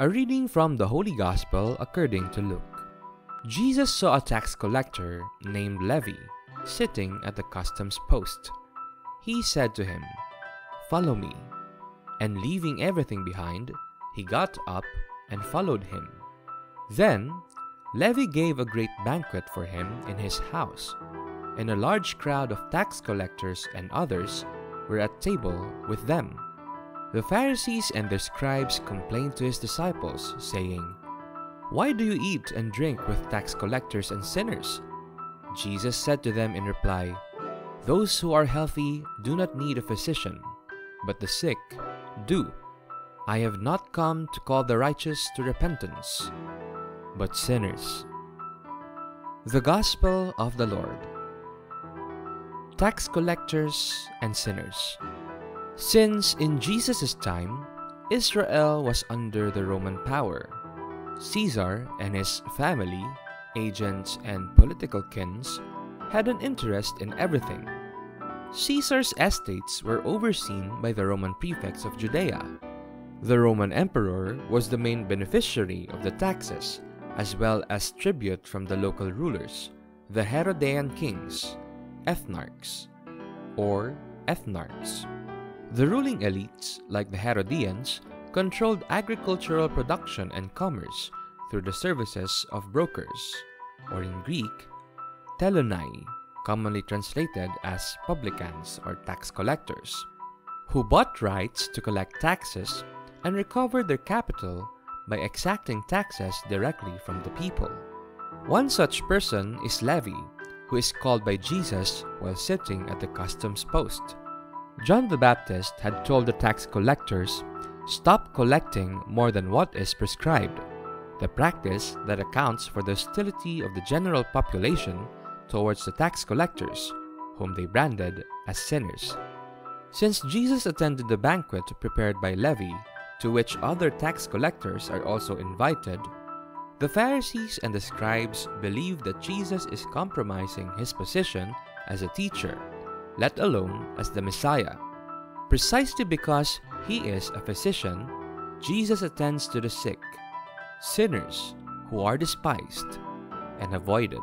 A reading from the Holy Gospel according to Luke. Jesus saw a tax collector named Levi sitting at the customs post. He said to him, Follow me. And leaving everything behind, he got up and followed him. Then Levi gave a great banquet for him in his house, and a large crowd of tax collectors and others were at table with them. The Pharisees and the scribes complained to his disciples, saying, Why do you eat and drink with tax collectors and sinners? Jesus said to them in reply, Those who are healthy do not need a physician, but the sick do. I have not come to call the righteous to repentance, but sinners. The Gospel of the Lord. Tax collectors and sinners. Since in Jesus' time, Israel was under the Roman power, Caesar and his family, agents, and political kins had an interest in everything. Caesar's estates were overseen by the Roman prefects of Judea. The Roman emperor was the main beneficiary of the taxes, as well as tribute from the local rulers, the Herodian kings, ethnarchs, or ethnarchs. The ruling elites, like the Herodians, controlled agricultural production and commerce through the services of brokers, or in Greek, telonai, commonly translated as publicans or tax collectors, who bought rights to collect taxes and recovered their capital by exacting taxes directly from the people. One such person is Levi, who is called by Jesus while sitting at the customs post. John the Baptist had told the tax collectors, Stop collecting more than what is prescribed, the practice that accounts for the hostility of the general population towards the tax collectors, whom they branded as sinners. Since Jesus attended the banquet prepared by Levi, to which other tax collectors are also invited, the Pharisees and the scribes believe that Jesus is compromising his position as a teacher let alone as the Messiah. Precisely because he is a physician, Jesus attends to the sick, sinners who are despised and avoided.